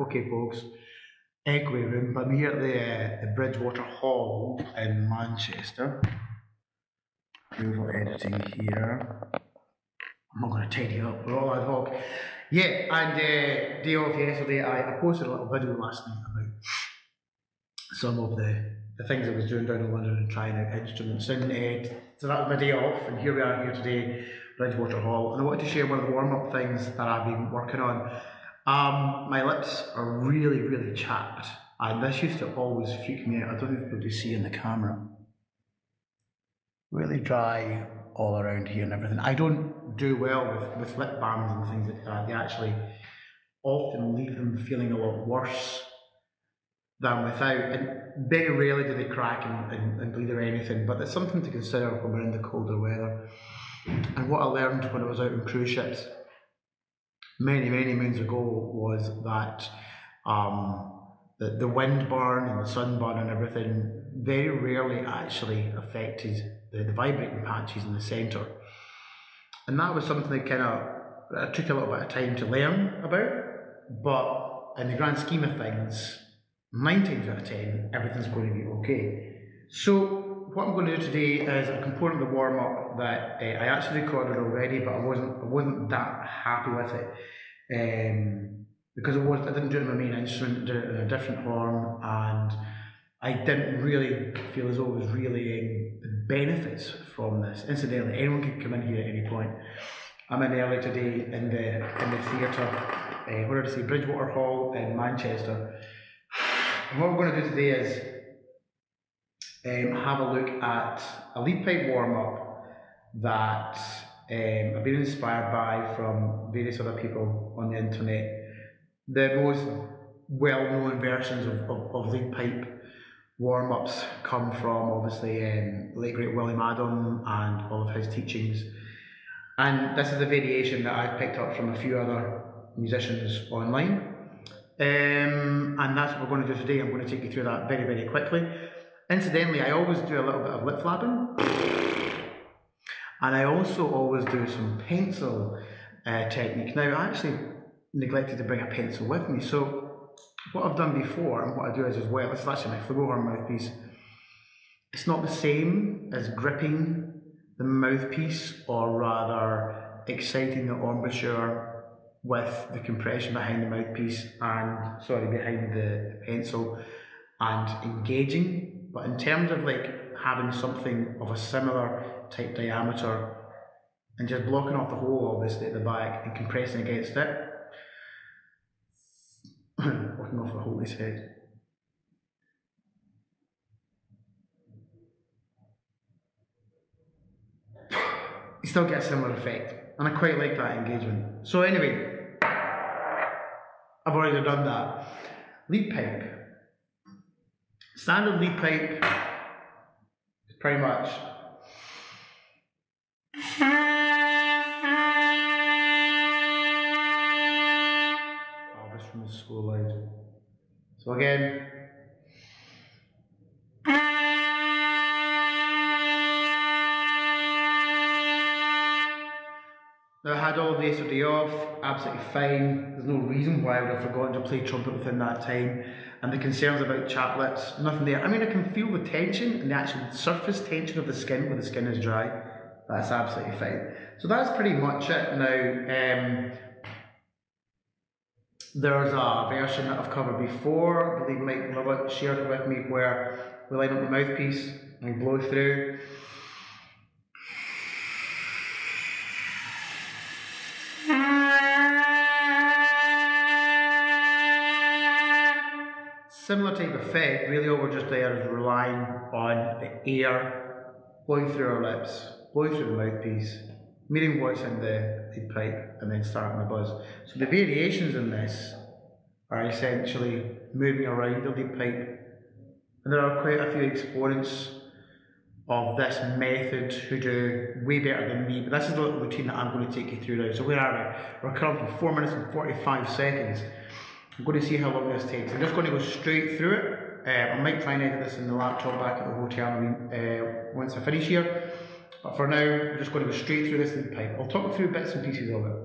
okay, folks. Equity room, but I'm here at the, uh, the Bridgewater Hall in Manchester. Beautiful editing here. I'm not going to tidy up, we're all ad hoc. Yeah, and uh, day off yesterday, I, I posted a little video last night about some of the, the things I was doing down in London and trying out instruments. And uh, so that was my day off, and here we are here today, Bridgewater Hall. And I wanted to share one of the warm up things that I've been working on. Um, my lips are really, really chapped, and this used to always freak me out. I don't know if people see in the camera. Really dry all around here and everything. I don't do well with, with lip balms and things like that. They actually often leave them feeling a lot worse than without. And very rarely do they crack and, and, and bleed or anything, but it's something to consider when we're in the colder weather. And what I learned when I was out on cruise ships many, many moons ago was that um, the, the wind burn and the sunburn and everything very rarely actually affected the, the vibrating patches in the centre. And that was something that kind of took a little bit of time to learn about, but in the grand scheme of things, nine times out of ten, everything's going to be okay. So what I'm going to do today is a component of the warm up that uh, I actually recorded already, but I wasn't I wasn't that happy with it um, because it was I didn't do it on my main instrument, did it in a different horn, and I didn't really feel as though I was relaying the benefits from this. Incidentally, anyone can come in here at any point. I'm in early today in the in the theatre. Uh, where did I say? Bridgewater Hall in Manchester. And what we're going to do today is um, have a look at a lead pipe warm up that um, I've been inspired by from various other people on the internet. The most well known versions of, of, of lead pipe warm ups come from obviously um, late great William Adam and all of his teachings. And this is a variation that I've picked up from a few other musicians online. Um, and that's what we're going to do today. I'm going to take you through that very, very quickly. Incidentally, I always do a little bit of lip flapping. And I also always do some pencil uh, technique. Now, I actually neglected to bring a pencil with me. So what I've done before and what I do is as well, this is actually my flugelhorn mouthpiece. It's not the same as gripping the mouthpiece or rather exciting the embouchure with the compression behind the mouthpiece and sorry behind the pencil and engaging but in terms of like having something of a similar type diameter and just blocking off the hole obviously at the back and compressing against it working off the hole his head you still get a similar effect and I quite like that engagement so anyway I've already done that. Lead pipe. Standard lead pipe is pretty much oh, this from the school loud. So again, Now I had all of yesterday off, absolutely fine. There's no reason why I would have forgotten to play trumpet within that time. And the concerns about chaplets, nothing there. I mean, I can feel the tension and the actual surface tension of the skin when the skin is dry. That's absolutely fine. So that's pretty much it. Now, um, there's a version that I've covered before. I believe Mike Lovatt shared it with me where we line up the mouthpiece and blow through. Similar type of effect, really all we're just there is relying on the air going through our lips, going through the mouthpiece, meeting what's in the lead pipe, and then starting the buzz. So the variations in this are essentially moving around the lead pipe. And there are quite a few exponents of this method who do way better than me, but this is the routine that I'm going to take you through now. So where are we? We're currently 4 minutes and 45 seconds. I'm going to see how long this takes. I'm just going to go straight through it. Uh, I might try and edit this in the laptop back at the hotel uh, once I finish here. But for now, I'm just going to go straight through this lead pipe. I'll talk through bits and pieces of it.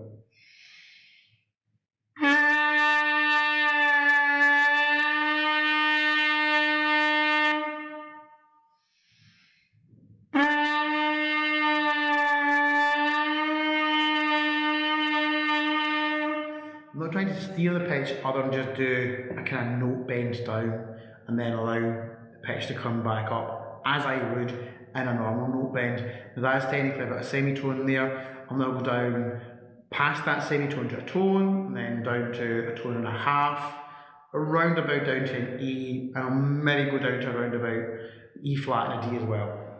Steer the pitch other than just do a kind of note bend down and then allow the pitch to come back up as I would in a normal note bend. Now that's technically about a semitone there. I'm to go down past that semitone to a tone, and then down to a tone and a half, around about down to an E, and I'll maybe go down to around about E flat and a D as well.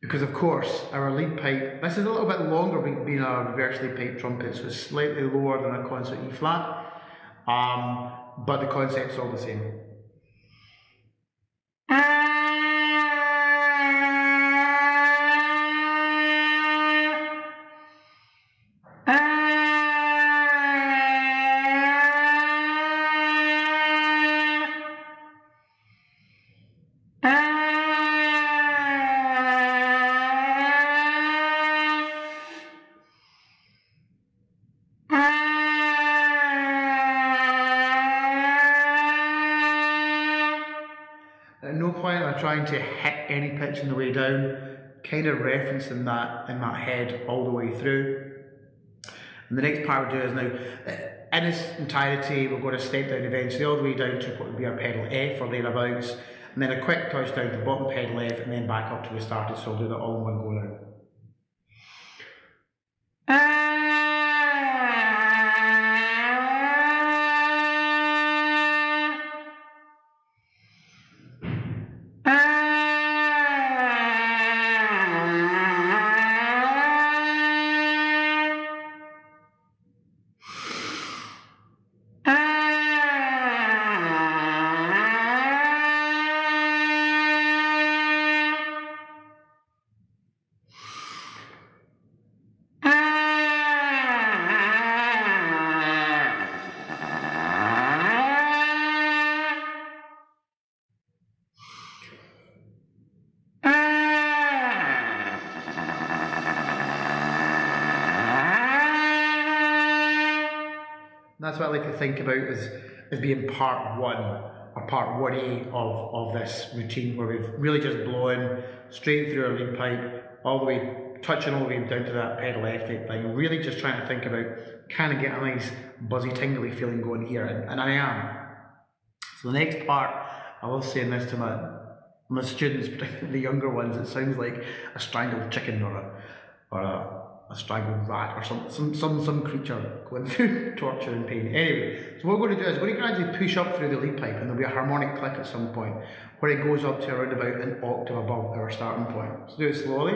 Because of course, our lead pipe, this is a little bit longer being a reversely piped trumpet, so it's slightly lower than a concert E flat, um, but the concept's all the same. Trying to hit any pitch on the way down, kind of referencing that in my head all the way through. And the next part we'll do is now, uh, in its entirety, we're going to step down eventually all the way down to what would be our pedal F or thereabouts, and then a quick touch down to the bottom pedal F, and then back up to the started, so I'll do that all in one go now. That's what I like to think about as, as being part one or part 1A of, of this routine where we've really just blown straight through our lead pipe, all the way, touching all the way down to that pedal F type thing, really just trying to think about can I get a nice buzzy tingly feeling going here, and, and I am. So the next part, I love saying this to my my students, particularly the younger ones, it sounds like a strangled chicken or a, or a a strangled rat or some, some, some, some creature going through torture and pain. Anyway, so what we're going to do is we're going to gradually push up through the lead pipe and there'll be a harmonic click at some point where it goes up to around about an octave above our starting point. So do it slowly.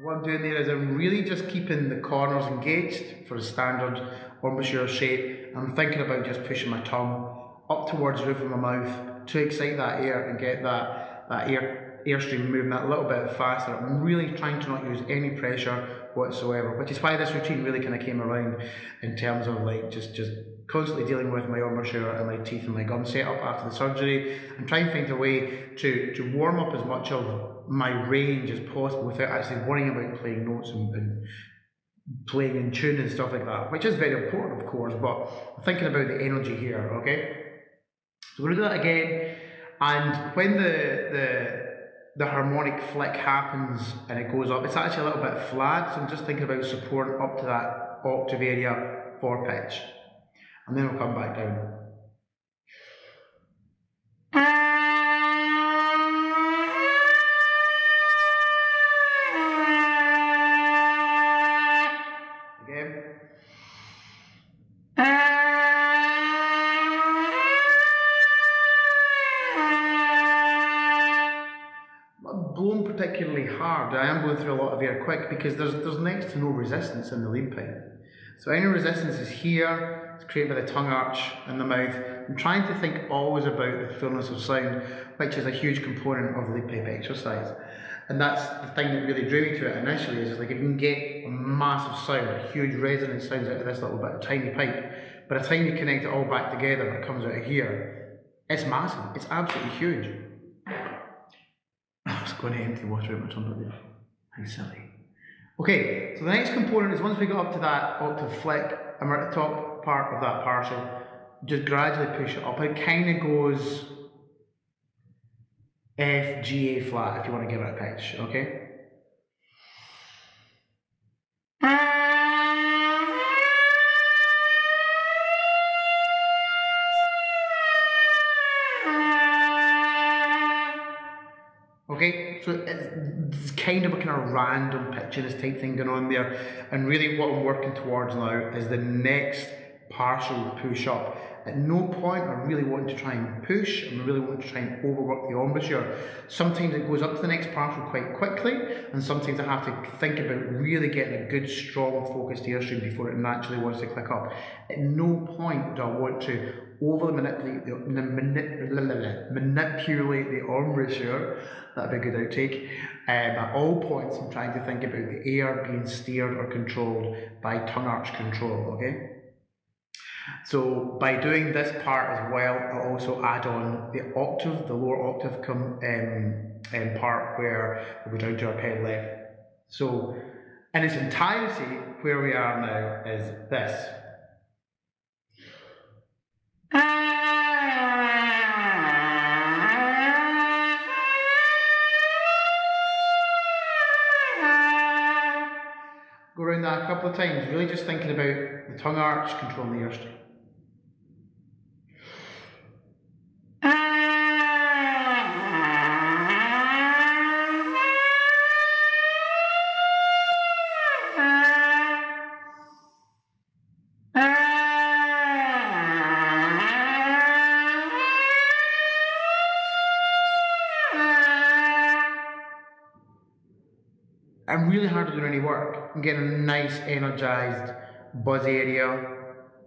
What I'm doing there is I'm really just keeping the corners engaged for a standard embouchure shape. I'm thinking about just pushing my tongue up towards the roof of my mouth to excite that air and get that, that air airstream moving that little bit faster. I'm really trying to not use any pressure whatsoever, which is why this routine really kind of came around in terms of like just just constantly dealing with my embouchure and my teeth and my gum setup after the surgery. I'm trying to find a way to, to warm up as much of my range as possible without actually worrying about playing notes and, and playing in tune and stuff like that, which is very important, of course, but thinking about the energy here, okay? So we're gonna do that again, and when the, the, the harmonic flick happens and it goes up, it's actually a little bit flat, so I'm just thinking about supporting up to that octave area for pitch. And then we'll come back down. Quick because there's there's next to no resistance in the lead pipe. So any resistance is here, it's created by the tongue arch and the mouth. I'm trying to think always about the fullness of sound, which is a huge component of the lead pipe exercise. And that's the thing that really drew me to it initially, is like if you can get a massive sound, a huge resonant sounds out of this little bit of tiny pipe, by the time you connect it all back together, it comes out of here, it's massive, it's absolutely huge I was going to empty water out my trumpet there. How silly. Okay, so the next component is once we get up to that octave flick, and we're at the top part of that partial, just gradually push it up. It kind of goes F, G, A flat if you want to give it a pitch, okay? Okay, so it's kind of a kind of random pitchiness type thing going on there, and really what I'm working towards now is the next partial push up at no point I really wanting to try and push, I'm really wanting to try and overwork the embouchure. Sometimes it goes up to the next partial quite quickly, and sometimes I have to think about really getting a good, strong, focused airstream before it naturally wants to click up. At no point do I want to overly manipulate the, manip, manipulate the embouchure. That'd be a good outtake. Um, at all points, I'm trying to think about the air being steered or controlled by tongue arch control, okay? So by doing this part as well, I also add on the octave, the lower octave come um, um, part where we go down to our pedal F. So in its entirety, where we are now is this. Around that a couple of times, really just thinking about the tongue arch controlling the airstream. I'm really hard to do any work. Getting a nice energized buzz area.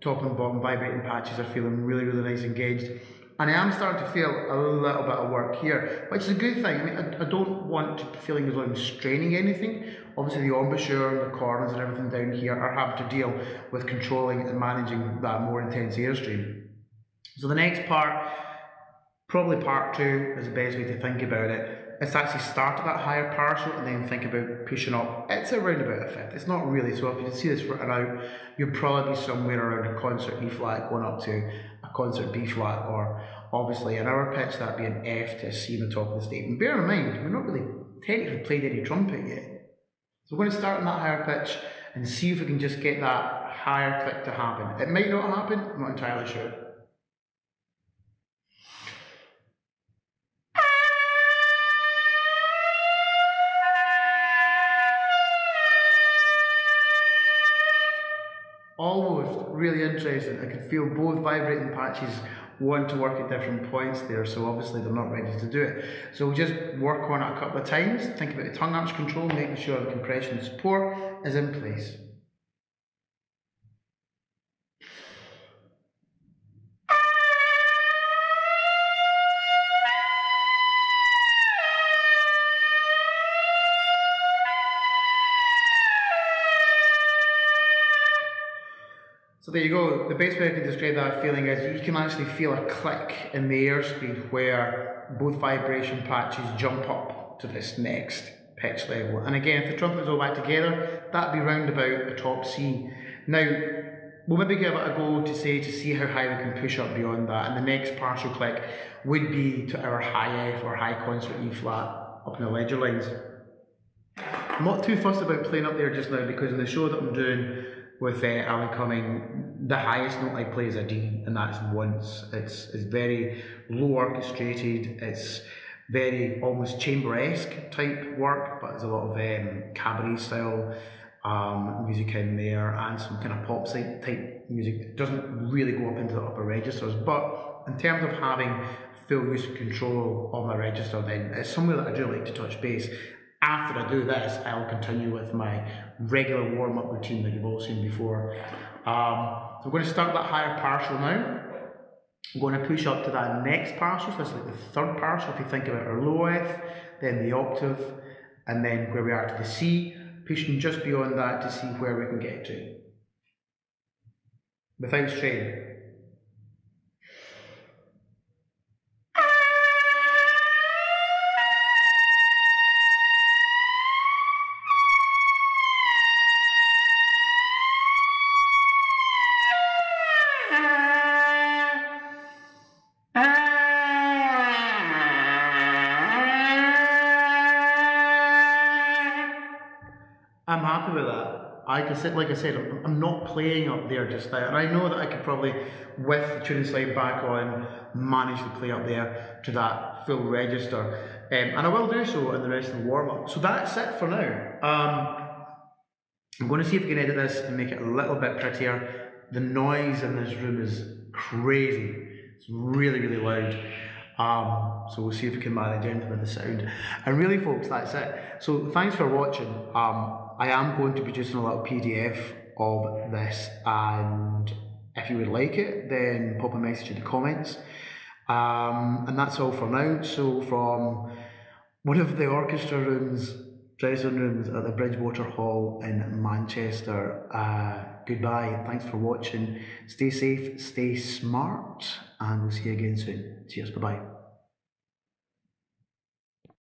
Top and bottom vibrating patches are feeling really, really nice engaged. And I am starting to feel a little bit of work here, which is a good thing. I mean, I, I don't want to feeling as though I'm straining anything. Obviously, the embouchure and the corners and everything down here are having to deal with controlling and managing that more intense airstream. So the next part, probably part two, is the best way to think about it it's actually start at that higher partial and then think about pushing up. It's around about a fifth. It's not really. So if you see this written out, you'll probably be somewhere around a concert E flat going up to a concert B flat, or obviously in our pitch that'd be an F to a C in the top of the stave. And bear in mind, we're not really technically played any trumpet yet. So we're going to start on that higher pitch and see if we can just get that higher click to happen. It might not happen, I'm not entirely sure. Almost really interesting. I could feel both vibrating patches want to work at different points there, so obviously they're not ready to do it. So we'll just work on it a couple of times, think about the tongue arch control, making sure the compression support is in place. So there you go. The best way I can describe that feeling is you can actually feel a click in the airspeed where both vibration patches jump up to this next pitch level. And again, if the trumpets all back together, that'd be round about the top C. Now, we'll maybe give it a go to say to see how high we can push up beyond that. And the next partial click would be to our high F or high concert E flat up in the ledger lines. I'm not too fussed about playing up there just now because in the show that I'm doing, with uh, Alan Cumming, the highest note I play is a D, and that's once. It's it's very low orchestrated. It's very almost chamber-esque type work, but there's a lot of um, cabaret style um, music in there and some kind of pop type music. It doesn't really go up into the upper registers, but in terms of having full use and control of my register, then it's somewhere that I do like to touch base after I do this, I'll continue with my regular warm-up routine that you've all seen before. Um, so I'm going to start that higher partial now. I'm going to push up to that next partial, so that's like the third partial if you think about our low F, then the octave, and then where we are to the C, pushing just beyond that to see where we can get to. Without strain. I'm happy with that. I can sit, like I said, I'm, not playing up there just now, and I know that I could probably, with the tuning slide back on, manage to play up there to that full register, um, and I will do so in the rest of the warm up. So that's it for now. Um, I'm going to see if we can edit this and make it a little bit prettier. The noise in this room is crazy. It's really, really loud. Um, so we'll see if we can manage anything with the sound. And really, folks, that's it. So thanks for watching. Um, I am going to be producing a little PDF of this, and if you would like it, then pop a message in the comments. Um, and that's all for now. So from one of the orchestra rooms, dressing rooms at the Bridgewater Hall in Manchester. Uh, goodbye. Thanks for watching. Stay safe, stay smart, and we'll see you again soon. Cheers. Bye bye.